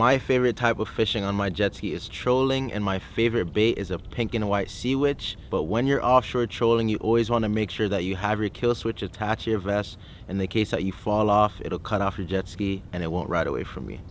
My favorite type of fishing on my jet ski is trolling and my favorite bait is a pink and white sea witch. But when you're offshore trolling, you always want to make sure that you have your kill switch attached to your vest. In the case that you fall off, it'll cut off your jet ski and it won't ride away from you.